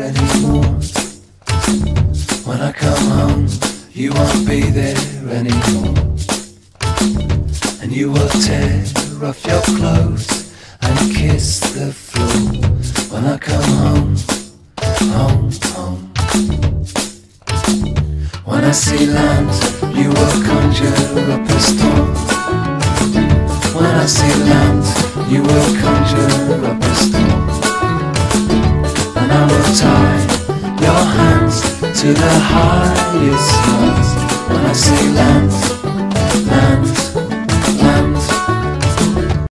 anymore. When I come home, you won't be there anymore. And you will tear off your clothes and kiss the floor. When I come home, home, home. When I see land, you will conjure up a storm. When I see land, you will will tie your hands to the highest stars. When I say land,